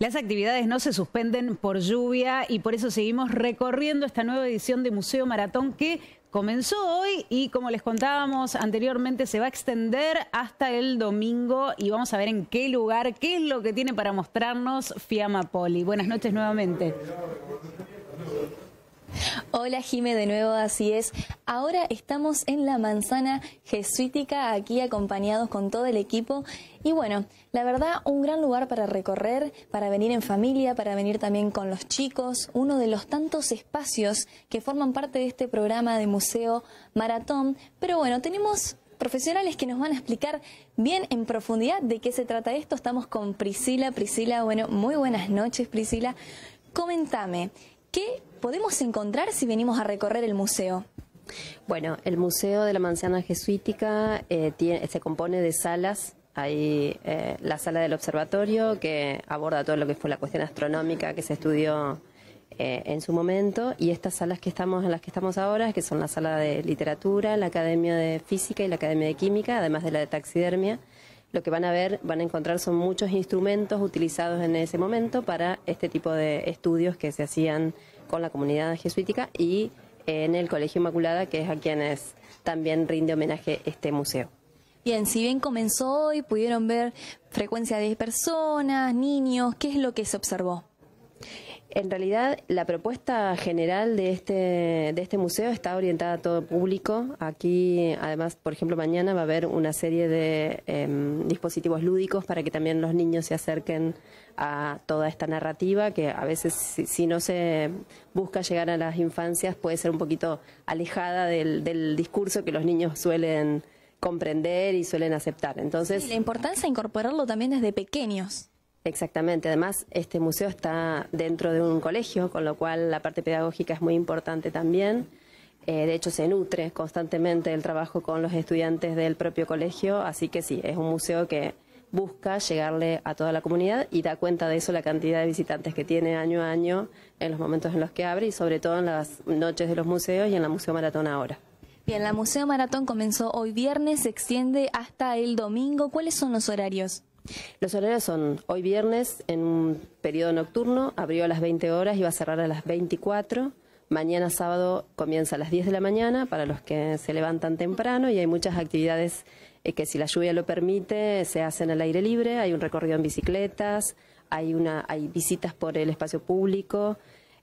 Las actividades no se suspenden por lluvia y por eso seguimos recorriendo esta nueva edición de Museo Maratón que comenzó hoy y como les contábamos anteriormente se va a extender hasta el domingo y vamos a ver en qué lugar, qué es lo que tiene para mostrarnos Fiamma Poli. Buenas noches nuevamente. Hola Jime, de nuevo, así es. Ahora estamos en la manzana jesuítica, aquí acompañados con todo el equipo. Y bueno, la verdad, un gran lugar para recorrer, para venir en familia, para venir también con los chicos. Uno de los tantos espacios que forman parte de este programa de Museo Maratón. Pero bueno, tenemos profesionales que nos van a explicar bien en profundidad de qué se trata esto. Estamos con Priscila. Priscila, bueno, muy buenas noches, Priscila. Coméntame, ¿qué podemos encontrar si venimos a recorrer el museo? Bueno, el Museo de la Manzana Jesuítica eh, se compone de salas. Hay eh, la sala del observatorio que aborda todo lo que fue la cuestión astronómica que se estudió eh, en su momento y estas salas que estamos en las que estamos ahora, que son la sala de literatura, la Academia de Física y la Academia de Química, además de la de taxidermia. Lo que van a ver, van a encontrar son muchos instrumentos utilizados en ese momento para este tipo de estudios que se hacían con la comunidad jesuítica y en el Colegio Inmaculada, que es a quienes también rinde homenaje este museo. Bien, si bien comenzó hoy, pudieron ver frecuencia de personas, niños, ¿qué es lo que se observó? En realidad, la propuesta general de este, de este museo está orientada a todo público. Aquí, además, por ejemplo, mañana va a haber una serie de em, dispositivos lúdicos para que también los niños se acerquen a toda esta narrativa, que a veces, si, no se busca llegar a las infancias, puede ser un poquito alejada del, del discurso que los niños suelen comprender y suelen aceptar. Entonces, la importancia de incorporarlo también desde pequeños. Exactamente, además este museo está dentro de un colegio, con lo cual la parte pedagógica es muy importante también. Eh, de hecho, se nutre constantemente el trabajo con los estudiantes del propio colegio, así que sí, es un museo que busca llegarle a toda la comunidad y da cuenta de eso la cantidad de visitantes que tiene año a año en los momentos en los que abre y sobre todo en las noches de los museos y en la Museo Maratón ahora. Bien, la Museo Maratón comenzó hoy viernes, se extiende hasta el domingo. ¿Cuáles son los horarios? Los horarios son hoy viernes en un periodo nocturno, abrió a las 20 horas y va a cerrar a las 24. Mañana sábado comienza a las 10 de la mañana para los que se levantan temprano y hay muchas actividades eh, que si la lluvia lo permite se hacen al aire libre, hay un recorrido en bicicletas, hay, una, hay visitas por el espacio público.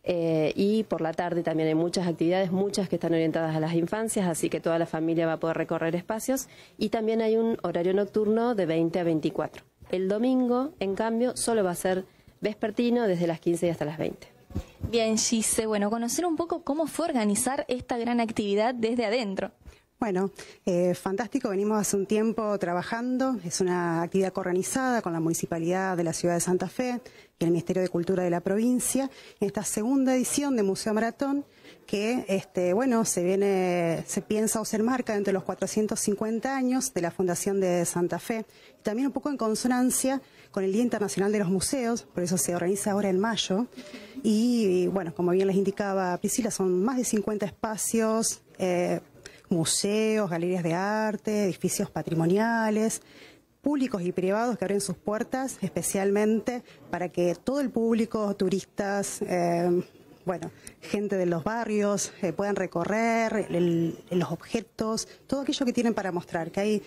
Eh, y por la tarde también hay muchas actividades, muchas que están orientadas a las infancias, así que toda la familia va a poder recorrer espacios. Y también hay un horario nocturno de 20 a 24. El domingo, en cambio, solo va a ser vespertino desde las 15 hasta las 20. Bien, Gise, bueno, conocer un poco cómo fue organizar esta gran actividad desde adentro. Bueno, eh, fantástico, venimos hace un tiempo trabajando, es una actividad coorganizada con la Municipalidad de la Ciudad de Santa Fe y el Ministerio de Cultura de la provincia, en esta segunda edición de Museo Maratón, que este, bueno, se viene, se piensa o se enmarca entre los 450 años de la Fundación de Santa Fe, y también un poco en consonancia con el Día Internacional de los Museos, por eso se organiza ahora en mayo, y, bueno, como bien les indicaba Priscila, son más de 50 espacios, eh, museos, galerías de arte, edificios patrimoniales, públicos y privados que abren sus puertas especialmente para que todo el público, turistas, eh, bueno, gente de los barrios eh, puedan recorrer los objetos, todo aquello que tienen para mostrar, que hay,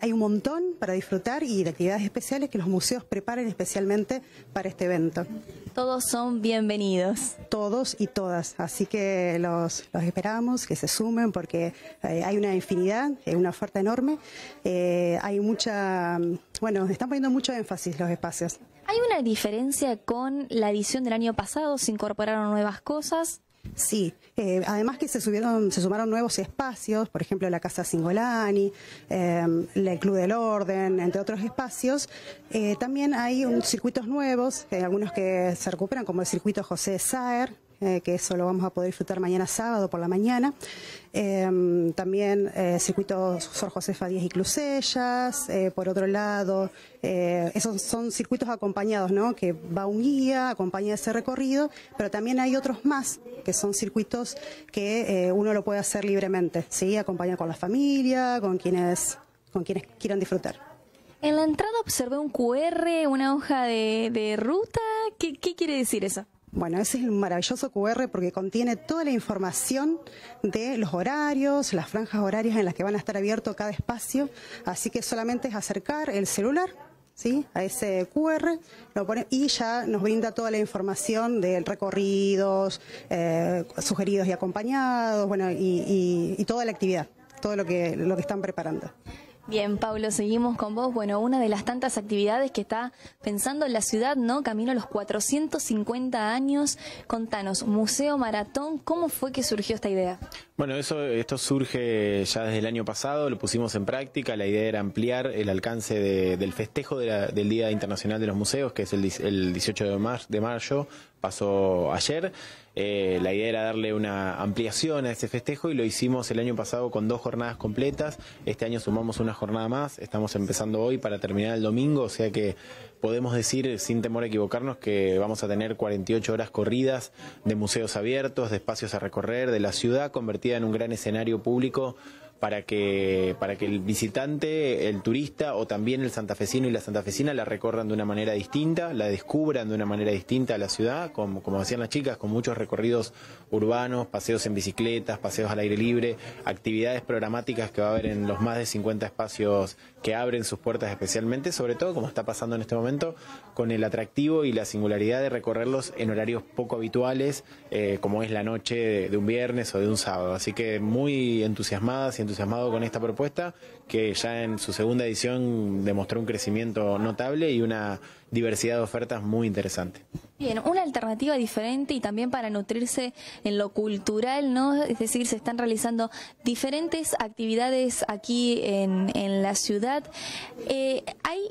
hay un montón para disfrutar y de actividades especiales que los museos preparen especialmente para este evento. Todos son bienvenidos. Todos y todas, así que los, los esperamos, que se sumen porque eh, hay una infinidad, una oferta enorme, eh, hay mucha, bueno, están poniendo mucho énfasis los espacios. ¿Hay una diferencia con la edición del año pasado? ¿Se incorporaron nuevas cosas? Sí, eh, además que se subieron, se sumaron nuevos espacios, por ejemplo la Casa Singolani, eh, el Club del Orden, entre otros espacios. Eh, también hay un, circuitos nuevos, algunos que se recuperan, como el circuito José Saer, eh, que eso lo vamos a poder disfrutar mañana sábado por la mañana. Em, también eh, circuito Sor Josefa Díaz y Clusellas, eh, por otro lado, esos son circuitos acompañados, ¿no? Que va un guía, acompaña ese recorrido, pero también hay otros más, que son circuitos que uno lo puede hacer libremente, ¿sí? Acompaña con la familia, con quienes, con quienes quieran disfrutar. En la entrada observé un QR, una hoja de, de ruta. ¿Qué, qué quiere decir eso? Bueno, ese es el maravilloso QR porque contiene toda la información de los horarios, las franjas horarias en las que van a estar abiertos cada espacio, así que solamente es acercar el celular ¿sí? a ese QR lo pone, y ya nos brinda toda la información de recorridos, eh, sugeridos y acompañados, bueno, y, y, toda la actividad, todo lo que, lo que están preparando. Bien, Pablo, seguimos con vos. Bueno, una de las tantas actividades que está pensando en la ciudad, ¿no? Camino a los 450 años. Contanos, Museo Maratón, ¿cómo fue que surgió esta idea? Bueno, eso, esto surge ya desde el año pasado, lo pusimos en práctica. La idea era ampliar el alcance del festejo del Día Internacional de los Museos, que es el, el 18 de, de mayo, pasó ayer. Eh, la idea era darle una ampliación a ese festejo y lo hicimos el año pasado con dos jornadas completas. Este año sumamos una jornada más. Estamos empezando hoy para terminar el domingo, o sea que podemos decir sin temor a equivocarnos que vamos a tener 48 horas corridas de museos abiertos, de espacios a recorrer, de la ciudad convertida en un gran escenario público para que, para que el visitante, el turista o también el santafesino y la santafesina la recorran de una manera distinta, la descubran de una manera distinta a la ciudad, como, como decían las chicas, con muchos recorridos urbanos, paseos en bicicletas, paseos al aire libre, actividades programáticas que va a haber en los más de 50 espacios que abren sus puertas especialmente, sobre todo como está pasando en este momento, con el atractivo y la singularidad de recorrerlos en horarios poco habituales, eh, como es la noche de, un viernes o de un sábado. Así que muy entusiasmadas y entusiasmadas entusiasmado con esta propuesta, que ya en su segunda edición demostró un crecimiento notable y una diversidad de ofertas muy interesante. Bien, una alternativa diferente y también para nutrirse en lo cultural, ¿no? Es decir, se están realizando diferentes actividades aquí en, en la ciudad. Eh, ¿Hay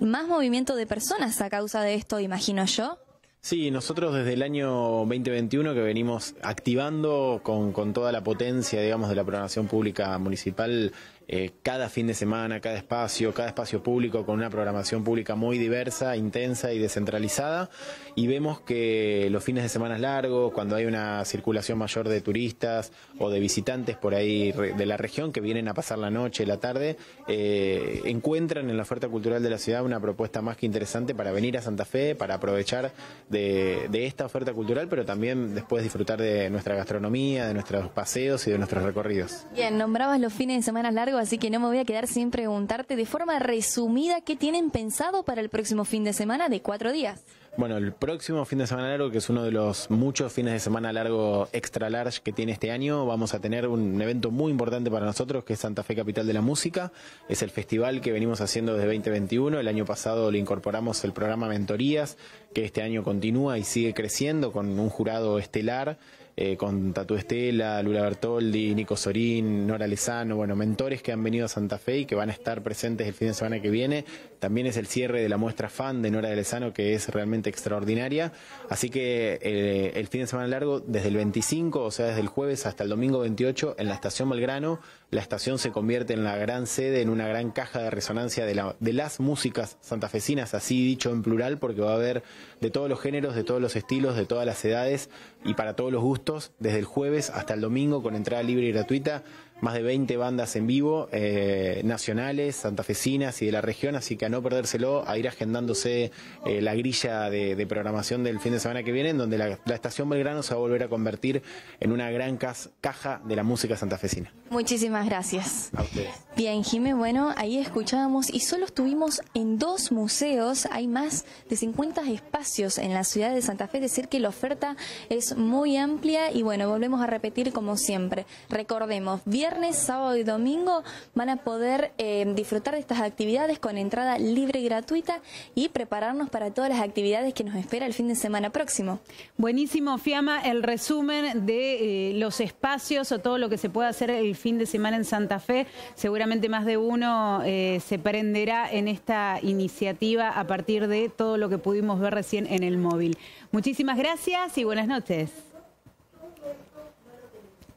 más movimiento de personas a causa de esto, imagino yo? Sí, nosotros desde el año 2021 que venimos activando con, con toda la potencia, digamos, de la programación pública municipal eh, cada fin de semana, cada espacio, cada espacio público con una programación pública muy diversa, intensa y descentralizada. Y vemos que los fines de semana largos, cuando hay una circulación mayor de turistas o de visitantes por ahí de la región que vienen a pasar la noche, la tarde, eh, encuentran en la oferta cultural de la ciudad una propuesta más que interesante para venir a Santa Fe, para aprovechar de, de esta oferta cultural, pero también después disfrutar de nuestra gastronomía, de nuestros paseos y de nuestros recorridos. Bien, nombrabas los fines de semana largos así que no me voy a quedar sin preguntarte de forma resumida qué tienen pensado para el próximo fin de semana de cuatro días. Bueno, el próximo fin de semana largo, que es uno de los muchos fines de semana largo extra large que tiene este año, vamos a tener un evento muy importante para nosotros, que es Santa Fe Capital de la Música. Es el festival que venimos haciendo desde 2021. El año pasado le incorporamos el programa Mentorías, que este año continúa y sigue creciendo con un jurado estelar eh, con Tatu Estela, Lula Bertoldi, Nico Sorín, Nora Lezano, bueno, mentores que han venido a Santa Fe y que van a estar presentes el fin de semana que viene. También es el cierre de la muestra fan de Nora Lezano, que es realmente extraordinaria. Así que eh, el fin de semana largo, desde el 25, o sea, desde el jueves hasta el domingo 28, en la estación Belgrano, la estación se convierte en la gran sede, en una gran caja de resonancia de, de las músicas santafesinas, así dicho en plural, porque va a haber de todos los géneros, de todos los estilos, de todas las edades y para todos los gustos, desde el jueves hasta el domingo con entrada libre y gratuita más de 20 bandas en vivo, eh, nacionales, santafesinas y de la región, así que a no perdérselo, a ir agendándose eh, la grilla de, programación del fin de semana que viene, en donde la, estación Belgrano se va a volver a convertir en una gran caja de la música santafesina. Muchísimas gracias. A ustedes. Bien, Jimé, bueno, ahí escuchábamos y solo estuvimos en dos museos, hay más de 50 espacios en la ciudad de Santa Fe, es decir que la oferta es muy amplia y bueno, volvemos a repetir como siempre. Recordemos, viernes, sábado y domingo van a poder eh, disfrutar de estas actividades con entrada libre y gratuita y prepararnos para todas las actividades que nos espera el fin de semana próximo. Buenísimo, Fiamma, el resumen de eh, los espacios o todo lo que se puede hacer el fin de semana en Santa Fe. Seguramente más de uno eh, se prenderá en esta iniciativa a partir de todo lo que pudimos ver recién en el móvil. Muchísimas gracias y buenas noches.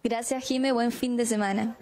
Gracias, Jime. Buen fin de semana.